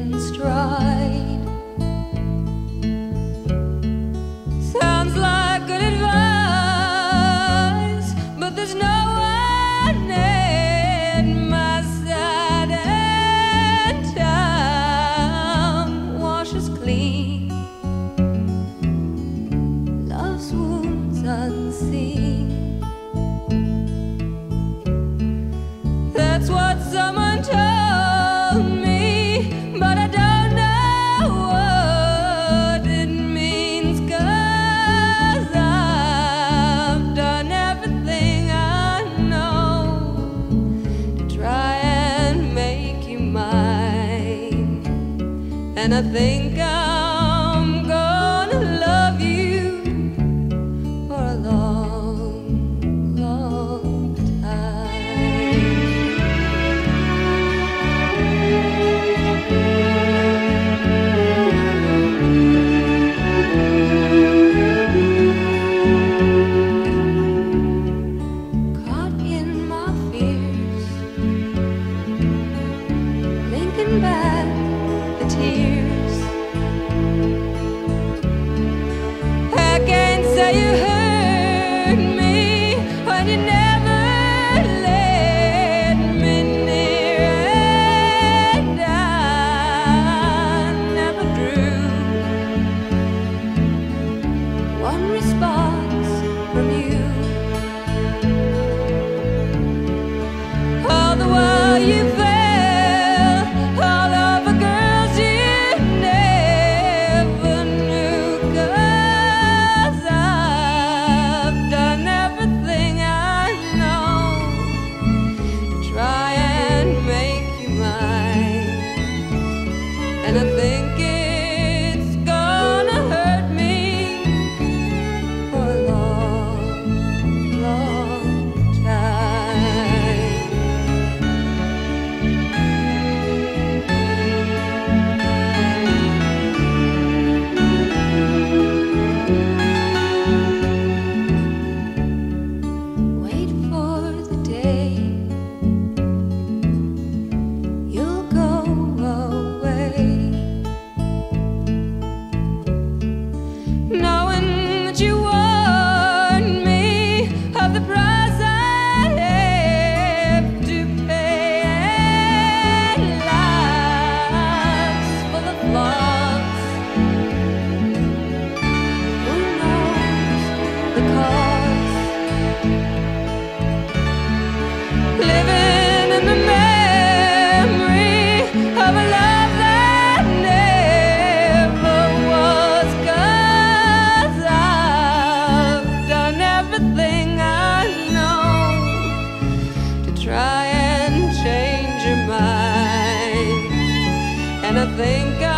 in stride. and I think I'm gonna love you for a long, long time. Caught in my fears, thinking back the tears. and I think I